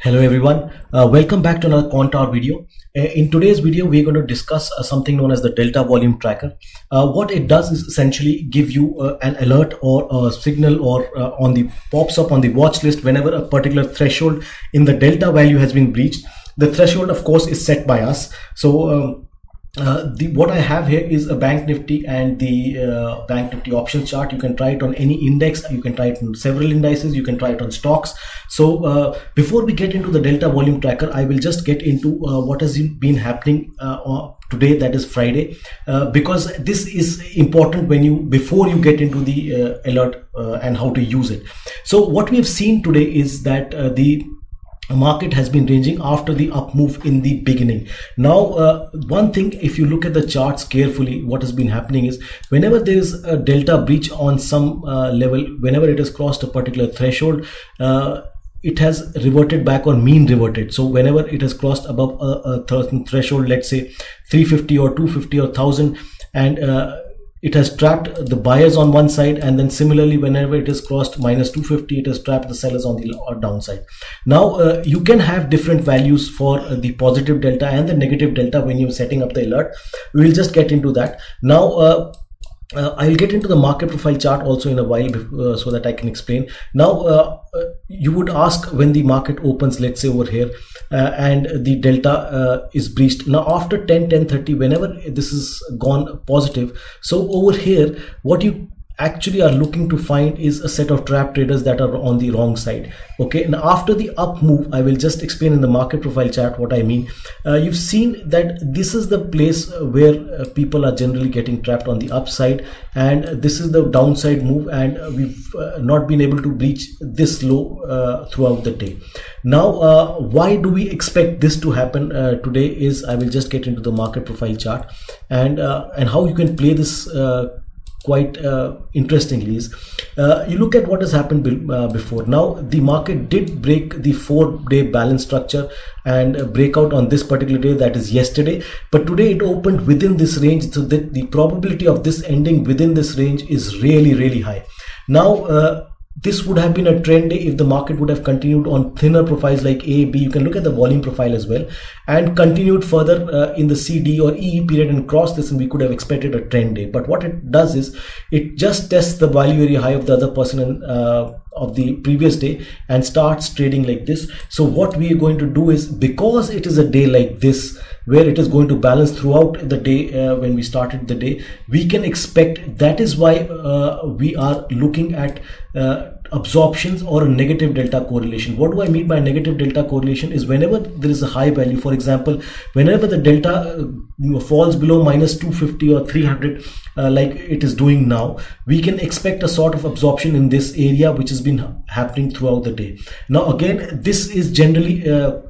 Hello everyone, uh, welcome back to another Quantower video. Uh, in today's video, we're going to discuss uh, something known as the Delta Volume Tracker. Uh, what it does is essentially give you uh, an alert or a signal or uh, on the pops up on the watch list whenever a particular threshold in the Delta value has been breached. The threshold, of course, is set by us. So um, uh, the what I have here is a bank nifty and the uh, bank nifty options chart. You can try it on any index. You can try it on several indices. You can try it on stocks. So uh, before we get into the delta volume tracker, I will just get into uh, what has been happening uh, today. That is Friday, because this is important when you before you get into the alert and how to use it. So what we have seen today is that the market has been ranging after the up move in the beginning. Now uh, one thing if you look at the charts carefully what has been happening is whenever there is a delta breach on some uh, level whenever it has crossed a particular threshold uh, it has reverted back or mean reverted. So whenever it has crossed above a, a threshold let's say 350 or 250 or 1000 and uh, it has trapped the buyers on one side and then similarly whenever it is crossed minus 250 it has trapped the sellers on the downside. Now uh, you can have different values for uh, the positive delta and the negative delta when you're setting up the alert. We'll just get into that. Now uh, uh, I'll get into the market profile chart also in a while uh, so that I can explain. Now, uh, uh you would ask when the market opens, let's say over here, uh, and the delta uh, is breached. Now, after 10, 10, 30, whenever this is gone positive, so over here, what you actually are looking to find is a set of trap traders that are on the wrong side. Okay and after the up move i will just explain in the market profile chart what i mean. Uh, you've seen that this is the place where uh, people are generally getting trapped on the upside and this is the downside move and we've uh, not been able to breach this low uh, throughout the day. Now uh, why do we expect this to happen uh, today is i will just get into the market profile chart and and how you can play this quite uh, interestingly is uh, you look at what has happened be uh, before. Now the market did break the four day balance structure and break out on this particular day that is yesterday. But today it opened within this range so that the probability of this ending within this range is really really high. Now uh, this would have been a trend day if the market would have continued on thinner profiles like A, B. You can look at the volume profile as well and continued further uh, in the CD or E period and cross this and we could have expected a trend day. But what it does is it just tests the value area high of the other person and uh, of the previous day and starts trading like this. So what we are going to do is because it is a day like this where it is going to balance throughout the day uh, when we started the day we can expect that is why uh, we are looking at uh, absorptions or a negative delta correlation. What do i mean by negative delta correlation is whenever there is a high value for example whenever the delta uh, falls below minus 250 or 300 uh, like it is doing now we can expect a sort of absorption in this area which has been happening throughout the day. Now again this is generally uh,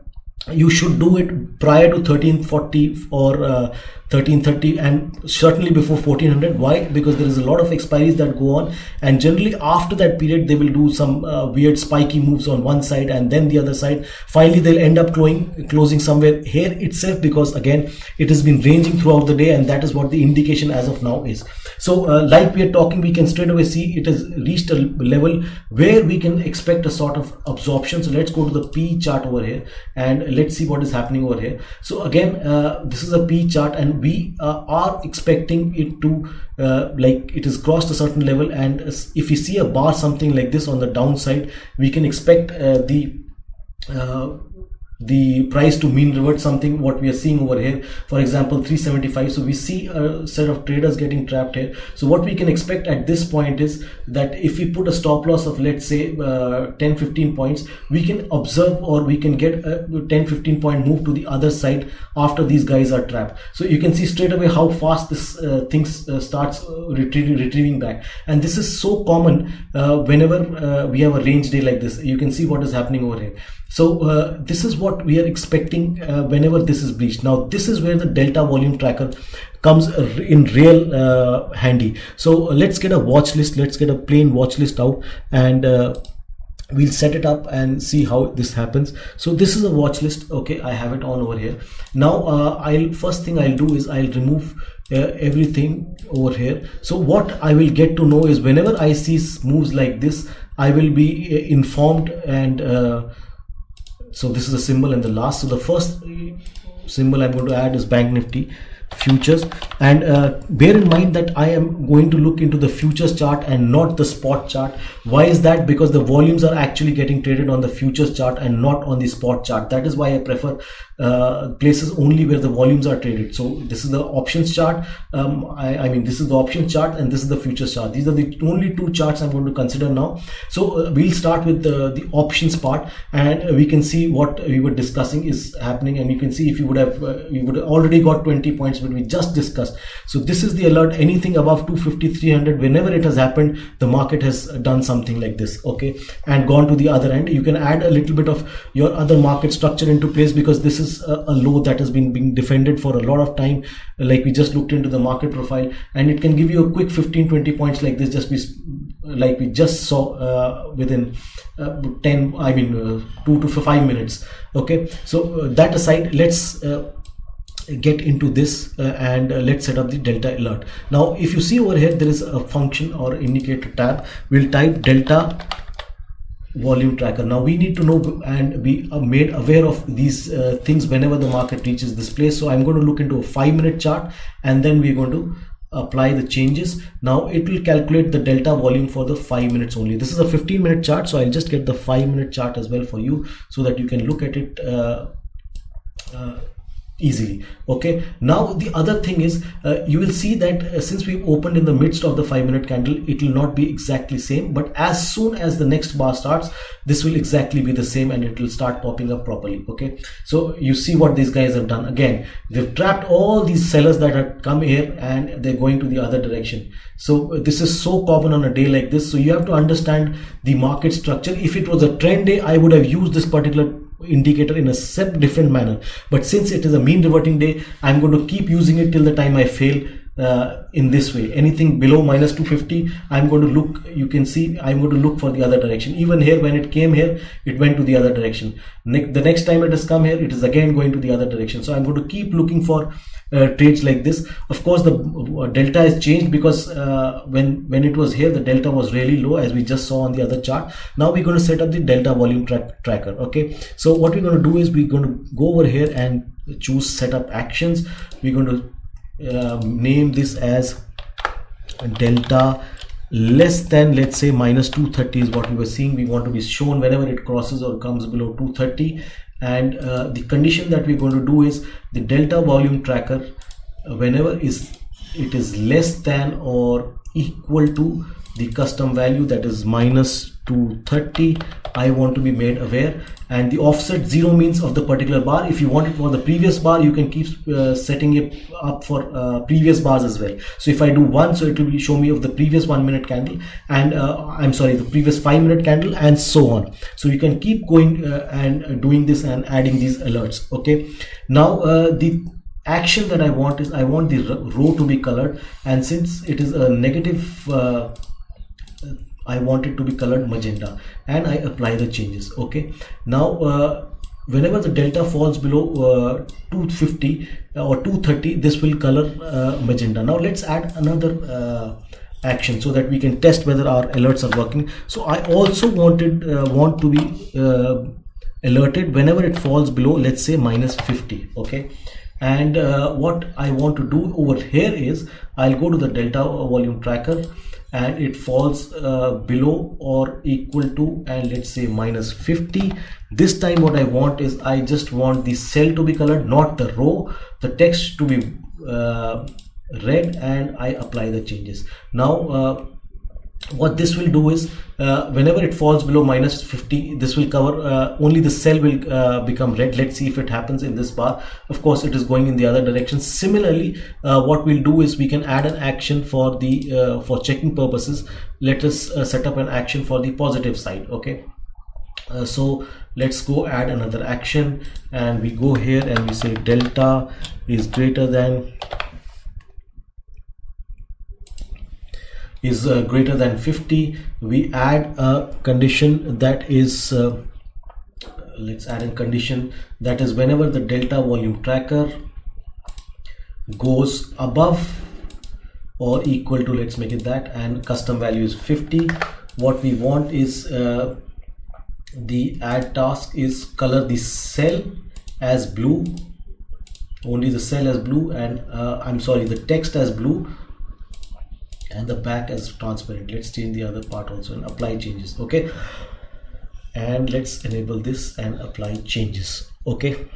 you should do it prior to 1340 or uh, 1330 and certainly before 1400 why? Because there is a lot of expiries that go on and generally after that period they will do some uh, weird spiky moves on one side and then the other side. Finally they'll end up closing closing somewhere here itself because again it has been ranging throughout the day and that is what the indication as of now is. So uh, like we are talking we can straight away see it has reached a level where we can expect a sort of absorption. So let's go to the p chart over here and let's see what is happening over here. So again uh, this is a p chart and we uh, are expecting it to uh, like it has crossed a certain level and if we see a bar something like this on the downside we can expect uh, the uh, the price to mean revert something what we are seeing over here. For example 375 so we see a set of traders getting trapped here. So what we can expect at this point is that if we put a stop loss of let's say uh, 10 15 points we can observe or we can get a 10 15 point move to the other side after these guys are trapped. So you can see straight away how fast this uh, things uh, starts uh, retrieving retrieving back. And this is so common uh, whenever uh, we have a range day like this. You can see what is happening over here so uh, this is what we are expecting uh, whenever this is breached. Now this is where the delta volume tracker comes in real uh, handy. So uh, let's get a watch list. Let's get a plain watch list out and uh, we'll set it up and see how this happens so this is a watch list okay i have it on over here now uh, i'll first thing i'll do is i'll remove uh, everything over here so what i will get to know is whenever i see moves like this i will be informed and uh, so this is a symbol and the last so the first symbol i'm going to add is bank nifty futures. And uh, bear in mind that I am going to look into the futures chart and not the spot chart. Why is that? Because the volumes are actually getting traded on the futures chart and not on the spot chart. That is why I prefer uh, places only where the volumes are traded. So this is the options chart. Um, I, I, mean this is the options chart and this is the futures chart. These are the only two charts I'm going to consider now. So uh, we'll start with the, the options part and we can see what we were discussing is happening. And you can see if you would have uh, you would have already got 20 points but we just discussed. So this is the alert. Anything above 250 300 whenever it has happened the market has done something like this okay? And gone to the other end. You can add a little bit of your other market structure into place because this is is a, a low that has been being defended for a lot of time. Like we just looked into the market profile and it can give you a quick 15 20 points like this. Just be like we just saw uh, within uh, 10 i mean uh, 2 to 5 minutes okay? So uh, that aside let's uh, get into this uh, and uh, let's set up the delta alert. Now if you see over here there is a function or indicator tab. We'll type delta volume tracker. Now we need to know and be uh, made aware of these uh, things whenever the market reaches this place. So i'm going to look into a five minute chart and then we're going to apply the changes. Now it will calculate the delta volume for the five minutes only. This is a 15 minute chart so i'll just get the five minute chart as well for you so that you can look at it uh, uh easily okay? Now the other thing is uh, you will see that uh, since we opened in the midst of the five minute candle it will not be exactly same but as soon as the next bar starts this will exactly be the same and it will start popping up properly okay? So you see what these guys have done. Again they've trapped all these sellers that have come here and they're going to the other direction. So uh, this is so common on a day like this. So you have to understand the market structure. If it was a trend day i would have used this particular indicator in a set different manner. But since it is a mean reverting day i'm going to keep using it till the time i fail uh, in this way. Anything below minus 250 i'm going to look you can see i'm going to look for the other direction. Even here when it came here it went to the other direction. Ne the next time it has come here it is again going to the other direction. So i'm going to keep looking for uh, trades like this. Of course the uh, delta has changed because uh, when when it was here the delta was really low as we just saw on the other chart. Now we're going to set up the delta volume tra tracker okay? So what we're going to do is we're going to go over here and choose setup actions. We're going to uh, name this as delta less than let's say minus 230 is what we were seeing. We want to be shown whenever it crosses or comes below 230 and uh, the condition that we're going to do is the delta volume tracker uh, whenever is it is less than or equal to the custom value that is minus 230 I want to be made aware. And the offset zero means of the particular bar. If you want it for the previous bar you can keep uh, setting it up for uh, previous bars as well. So if I do one so it will show me of the previous one minute candle and uh, I'm sorry the previous five minute candle and so on. So you can keep going uh, and doing this and adding these alerts. Okay. Now uh, the action that I want is I want the row to be colored. And since it is a negative I want it to be colored magenta. And I apply the changes. Okay. Now uh, whenever the delta falls below uh, 250 or 230 this will color uh, magenta. Now let's add another uh, action so that we can test whether our alerts are working. So I also wanted uh, want to be uh, alerted whenever it falls below let's say minus 50 okay and what I want to do over here is I'll go to the delta volume tracker and it falls uh, below or equal to and let's say minus 50 this time what I want is I just want the cell to be colored not the row the text to be uh, red and I apply the changes. Now uh, what this will do is uh, whenever it falls below minus 50 this will cover uh, only the cell will uh, become red. Let's see if it happens in this bar. Of course it is going in the other direction. Similarly uh, what we'll do is we can add an action for the uh, for checking purposes. Let us uh, set up an action for the positive side okay? So let's go add another action and we go here and we say delta is greater than is uh, greater than 50 we add a condition that is uh, let's add a condition that is whenever the delta volume tracker goes above or equal to let's make it that and custom value is 50 what we want is uh, the add task is color the cell as blue only the cell as blue and uh, I'm sorry the text as blue and the back as transparent. Let's change the other part also and apply changes okay? And let's enable this and apply changes okay?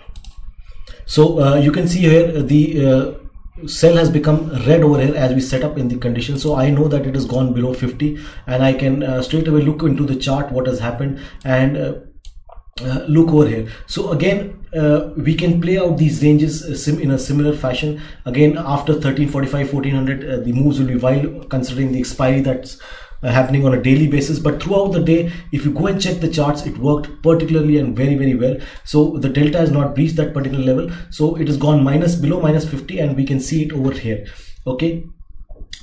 So uh, you can see here the uh, cell has become red over here as we set up in the condition. So i know that it has gone below 50 and i can uh, straight away look into the chart what has happened and uh, look over here. So again uh, we can play out these ranges uh, in a similar fashion. Again after 1345 1400 uh, the moves will be wild considering the expiry that's uh, happening on a daily basis. But throughout the day if you go and check the charts it worked particularly and very very well. So the delta has not reached that particular level. So it has gone minus below minus 50 and we can see it over here. Okay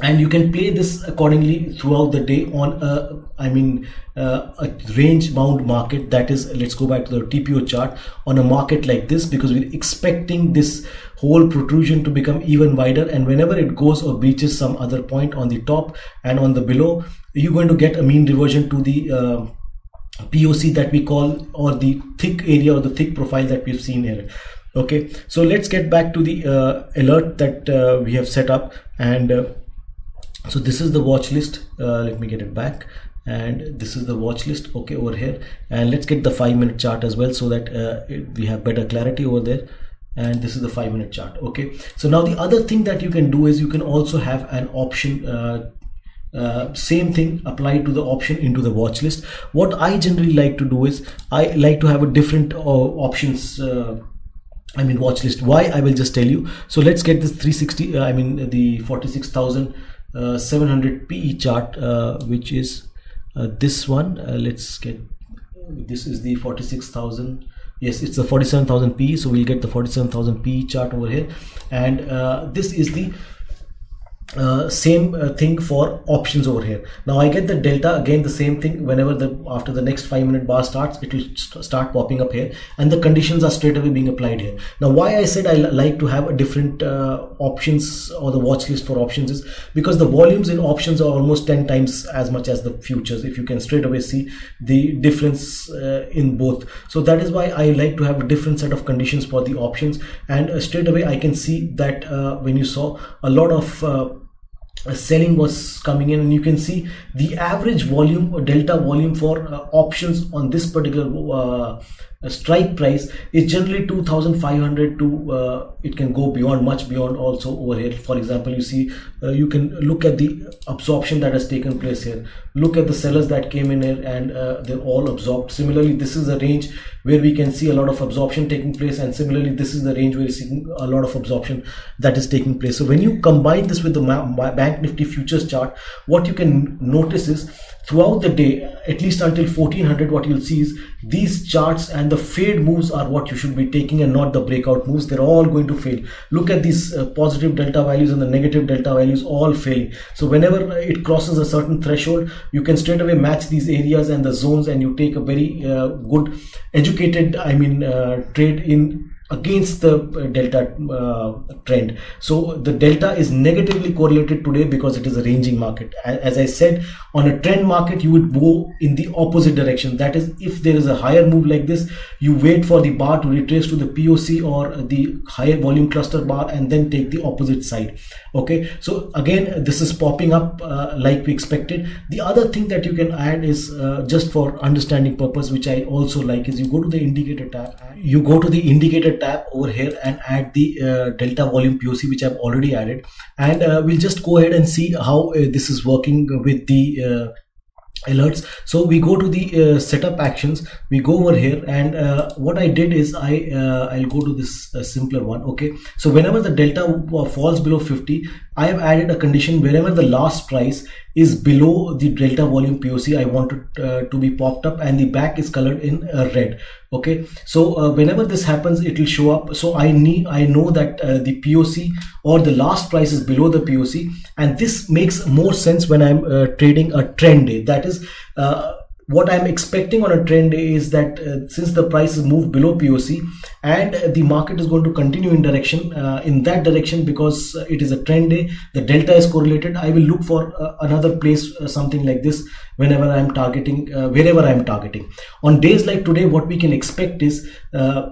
and you can play this accordingly throughout the day on a i mean uh, a range bound market. That is let's go back to the tpo chart. On a market like this because we're expecting this whole protrusion to become even wider. And whenever it goes or breaches some other point on the top and on the below you're going to get a mean reversion to the uh, POC that we call or the thick area or the thick profile that we've seen here. Okay. So let's get back to the uh, alert that uh, we have set up. And uh, so this is the watch list. Uh, let me get it back. And this is the watch list. Okay over here. And let's get the five minute chart as well so that uh, we have better clarity over there. And this is the five minute chart. Okay. So now the other thing that you can do is you can also have an option uh, uh, same thing apply to the option into the watch list. What i generally like to do is i like to have a different uh, options uh, I mean watch list. Why? I will just tell you. So let's get this 360 uh, I mean the 46,000 uh, 700 PE chart uh, which is uh, this one. Let's get this is the 46,000 yes it's the 47,000 PE so we'll get the 47,000 PE chart over here. And this is the uh, same uh, thing for options over here. Now i get the delta again the same thing whenever the after the next five minute bar starts it will st start popping up here and the conditions are straight away being applied here. Now why i said i like to have a different uh, options or the watch list for options is because the volumes in options are almost 10 times as much as the futures if you can straight away see the difference uh, in both. So that is why i like to have a different set of conditions for the options and uh, straight away i can see that uh, when you saw a lot of selling was coming in and you can see the average volume or delta volume for uh, options on this particular uh, strike price is generally 2500 to uh, it can go beyond much beyond also over here. For example you see uh, you can look at the absorption that has taken place here. Look at the sellers that came in here and uh, they're all absorbed. Similarly this is a range where we can see a lot of absorption taking place and similarly this is the range where you're seeing a lot of absorption that is taking place. So when you combine this with the bank nifty futures chart what you can notice is throughout the day at least until 1400 what you'll see is these charts and the fade moves are what you should be taking and not the breakout moves. They're all going to fail look at these uh, positive delta values and the negative delta values all failing so whenever it crosses a certain threshold you can straight away match these areas and the zones and you take a very uh, good educated i mean uh, trade in against the uh, delta uh, trend. So the delta is negatively correlated today because it is a ranging market. As i said on a trend market you would go in the opposite direction. That is if there is a higher move like this you wait for the bar to retrace to the poc or the higher volume cluster bar and then take the opposite side. Okay? So again this is popping up uh, like we expected. The other thing that you can add is uh, just for understanding purpose which i also like is you go to the indicator tab. You go to the indicator tab over here and add the uh, delta volume POC which I've already added. And uh, we'll just go ahead and see how uh, this is working with the uh, alerts. So we go to the uh, setup actions. We go over here and uh, what i did is i i'll go to this simpler one. Okay. So whenever the delta falls below 50 i have added a condition wherever the last price is below the delta volume poc i want it uh, to be popped up and the back is colored in uh, red. Okay? So whenever this happens it will show up. So i need i know that the poc or the last price is below the poc and this makes more sense when i'm trading a trend day. That is uh, what I'm expecting on a trend is that uh, since the price has moved below POC and the market is going to continue in direction uh, in that direction because it is a trend day, the delta is correlated. I will look for uh, another place, uh, something like this, whenever I'm targeting, uh, wherever I'm targeting. On days like today, what we can expect is uh,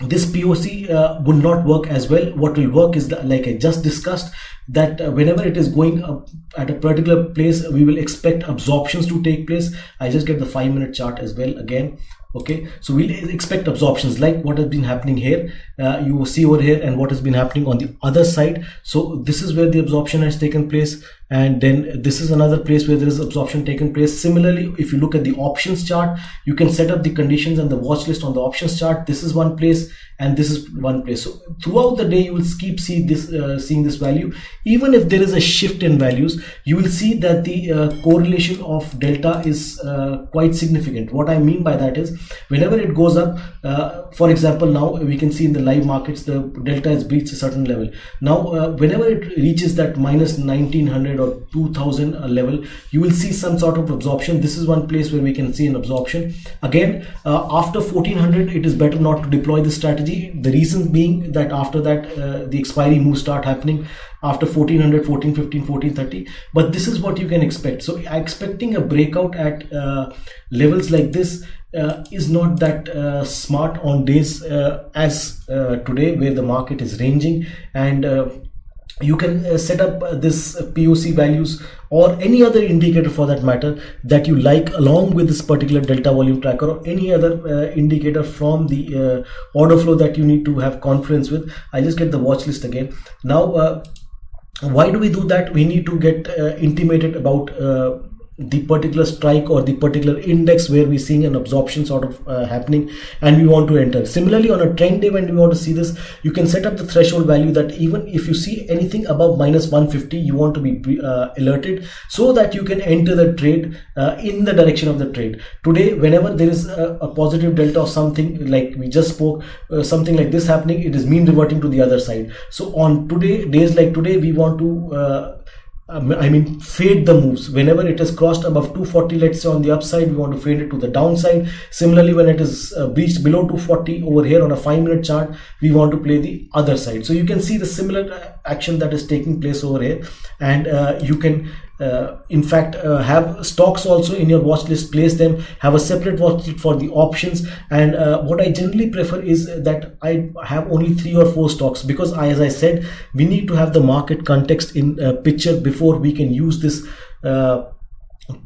this POC uh, will not work as well. What will work is that, like I just discussed, that uh, whenever it is going up at a particular place, we will expect absorptions to take place. I just get the five minute chart as well again. Okay, so we'll expect absorptions like what has been happening here. Uh, you will see over here and what has been happening on the other side. So this is where the absorption has taken place and then this is another place where there is absorption taken place. Similarly if you look at the options chart you can set up the conditions and the watch list on the options chart. This is one place and this is one place. So throughout the day you will keep see this uh, seeing this value. Even if there is a shift in values you will see that the uh, correlation of delta is uh, quite significant. What i mean by that is whenever it goes up uh, for example now we can see in the live markets the delta has breached a certain level. Now uh, whenever it reaches that minus 1900 or 2000 level you will see some sort of absorption. This is one place where we can see an absorption. Again uh, after 1400 it is better not to deploy this strategy. The reason being that after that uh, the expiry moves start happening after 1400 1415 1430 but this is what you can expect. So expecting a breakout at uh, levels like this uh, is not that uh, smart on days uh, as uh, today where the market is ranging. And uh, you can uh, set up uh, this uh, POC values or any other indicator for that matter that you like along with this particular delta volume tracker or any other uh, indicator from the uh, order flow that you need to have confidence with. I just get the watch list again. Now uh, why do we do that? We need to get intimated about the particular strike or the particular index where we're seeing an absorption sort of uh, happening and we want to enter. Similarly on a trend day when we want to see this you can set up the threshold value that even if you see anything above minus 150 you want to be uh, alerted so that you can enter the trade uh, in the direction of the trade. Today whenever there is a, a positive delta of something like we just spoke uh, something like this happening it is mean reverting to the other side. So on today days like today we want to uh, um, I mean fade the moves. Whenever it is crossed above 240 let's say on the upside we want to fade it to the downside. Similarly when it is uh, breached below 240 over here on a 5 minute chart we want to play the other side. So you can see the similar uh, action that is taking place over here. And uh, you can uh, in fact uh, have stocks also in your watch list place them have a separate watch list for the options. And uh, what i generally prefer is that i have only three or four stocks because I, as i said we need to have the market context in uh, picture before we can use this uh,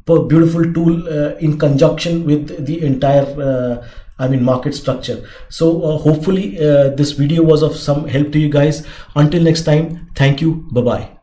beautiful tool uh, in conjunction with the entire I mean market structure. So uh, hopefully uh, this video was of some help to you guys. Until next time, thank you. Bye bye.